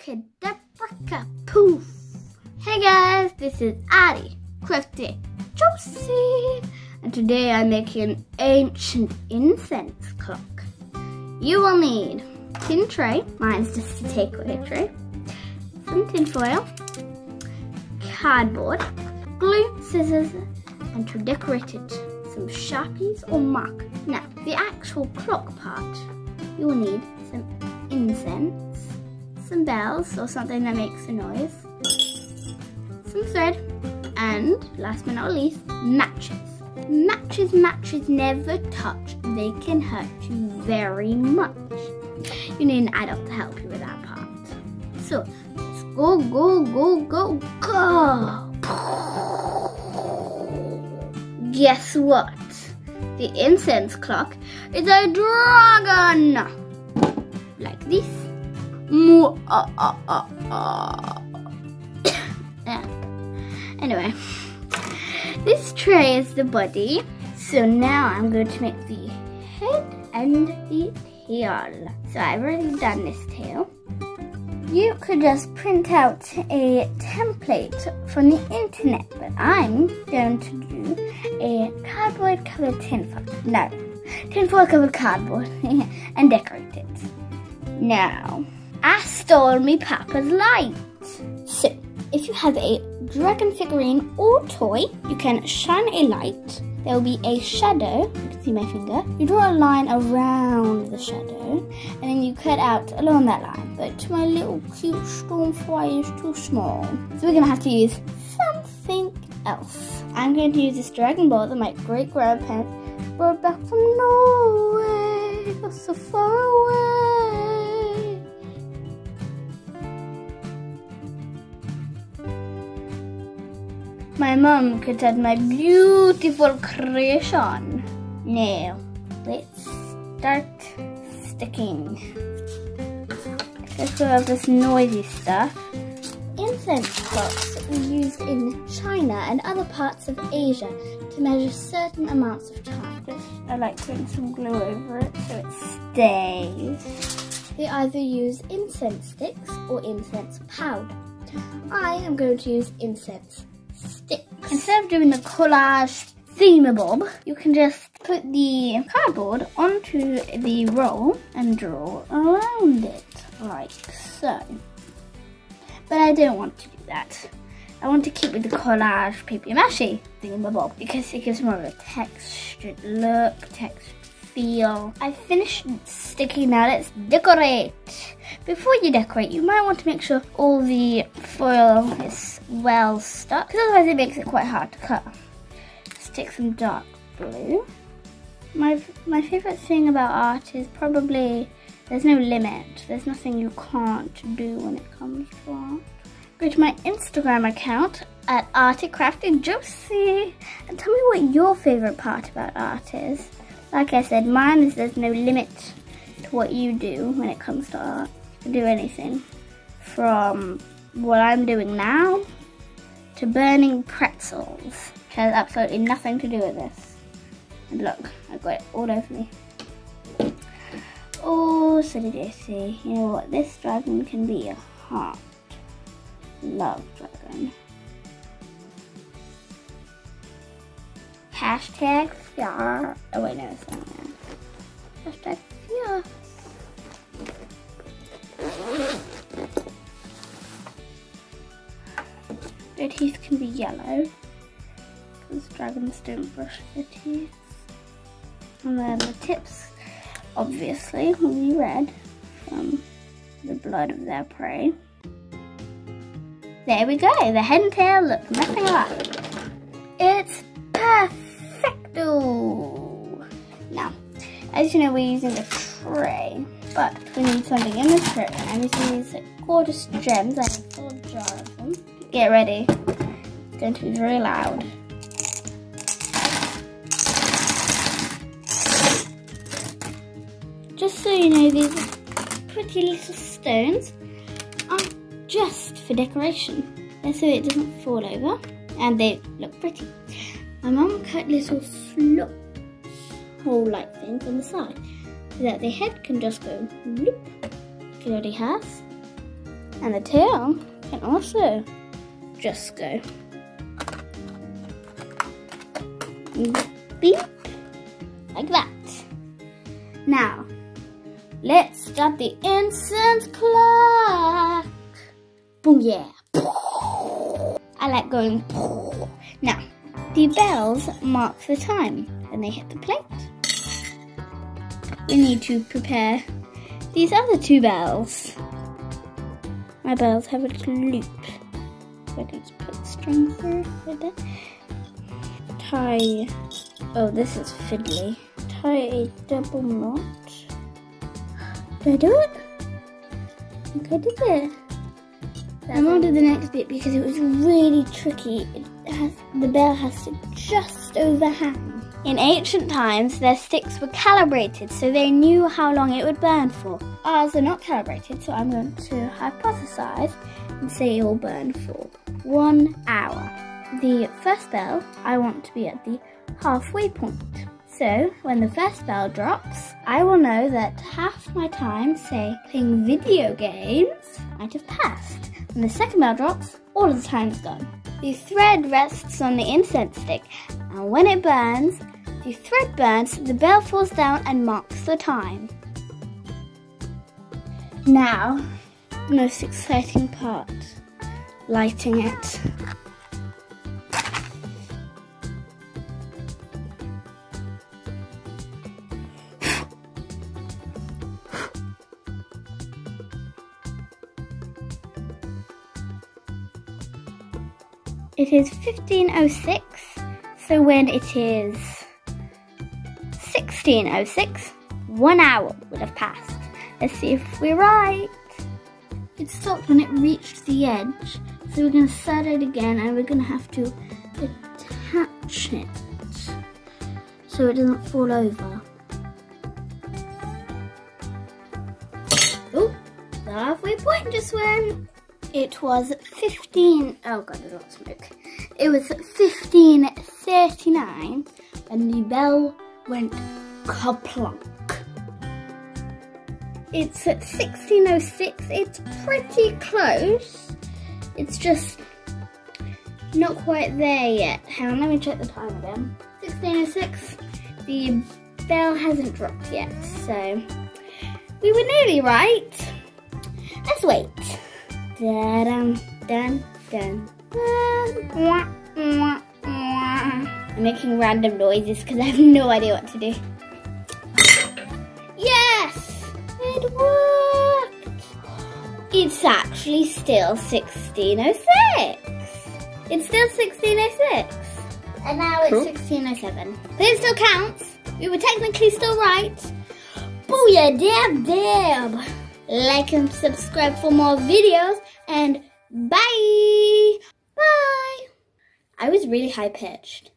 Abracadabra poof. Hey guys, this is Arty, Crafty, Josie, and today I'm making an ancient incense clock. You will need tin tray, mine's just a takeaway tray, some tin foil, cardboard, glue, scissors, and to decorate it, some sharpies or mark. Now, the actual clock part, you will need some incense, some bells or something that makes a noise, some thread, and last but not least, matches. Matches, matches never touch. They can hurt you very much. You need an adult to help you with that part. So, let's go, go, go, go, go. Guess what? The incense clock is a dragon. Like this. Moo, uh, uh, uh, uh. yeah. Anyway, this tray is the body. So now I'm going to make the head and the tail. So I've already done this tail. You could just print out a template from the internet, but I'm going to do a cardboard covered tinfoil. No, tinfoil covered cardboard and decorate it. Now, I stole papa's light. So, if you have a dragon figurine or toy, you can shine a light. There will be a shadow. You can see my finger. You draw a line around the shadow, and then you cut out along that line. But my little cute stormfly is too small, so we're gonna have to use something else. I'm going to use this dragon ball that my great grandparents brought back from Norway. So far away. My mom cut my beautiful creation. Now, let's start sticking. Let's have this noisy stuff. Incense clocks were used in China and other parts of Asia to measure certain amounts of time. I like putting some glue over it so it stays. They either use incense sticks or incense powder. I am going to use incense sticks. Instead of doing the collage themabob, you can just put the cardboard onto the roll and draw around it like so. But I don't want to do that. I want to keep with the collage paper mache thingamabob because it gives more of a textured look, textured feel. I finished sticking now, let's decorate. Before you decorate, you might want to make sure all the foil is well stuck because otherwise it makes it quite hard to cut. Stick some dark blue. My, my favourite thing about art is probably there's no limit. There's nothing you can't do when it comes to art. Go to my Instagram account at ArtyCraftyJosie and tell me what your favourite part about art is. Like I said, mine is there's no limit to what you do when it comes to art. Do anything from what I'm doing now to burning pretzels, which has absolutely nothing to do with this. And look, I've got it all over me. Oh, silly Daisy. You see? You know what? This dragon can be a heart. Love dragon. Hashtag fear. Oh wait, no, it's not there. Hashtag fear. Their teeth can be yellow because dragons don't brush their teeth. And then the tips obviously will be red from the blood of their prey. There we go, the head and tail look nothing alike. It's perfecto! Now, as you know, we're using a tray, but we need something in the tray. I'm using these gorgeous gems. I have a full jar of them. Get ready. It's going to be very loud. Just so you know, these pretty little stones aren't just for decoration. They're so it doesn't fall over and they look pretty. My mum cut little slot hole-like things on the side so that the head can just go loop. It already has. And the tail can also just go beep, like that. Now, let's start the incense clock. Boom, yeah. I like going. Now, the bells mark the time when they hit the plate. We need to prepare these other two bells. My bells have a little loop. So I can just put string through with it. Tie, oh this is fiddly. Tie a double knot. Did I do it? I think I did it. I'm on to the next bit because it was really tricky. Has, the bell has to just overhang. In ancient times, their sticks were calibrated so they knew how long it would burn for. Ours are not calibrated, so I'm going to hypothesize and say it will burn for one hour. The first bell, I want to be at the halfway point. So, when the first bell drops, I will know that half my time, say, playing video games, might have passed. When the second bell drops, all of the time is gone. The thread rests on the incense stick, and when it burns, the thread burns, the bell falls down and marks the time. Now, the most exciting part, lighting it. It is 1506, so when it is 1606, one hour would have passed. Let's see if we're right. It stopped when it reached the edge, so we're going to set it again and we're going to have to attach it so it doesn't fall over. Oh, the halfway point just went. It was 15, oh god, there's a lot of smoke. It was 1539 and the bell went kaplunk. It's at 1606. It's pretty close. It's just not quite there yet. Hang on, let me check the time again. 1606. The bell hasn't dropped yet, so we were nearly right. Let's wait. Dun dun. dun. I'm making random noises because I have no idea what to do. Yes! It worked! It's actually still 1606. It's still 1606. And now it's cool. 1607. But it still counts. We were technically still right. Booyah, dab, dab. Like and subscribe for more videos. And bye. Bye. I was really high pitched.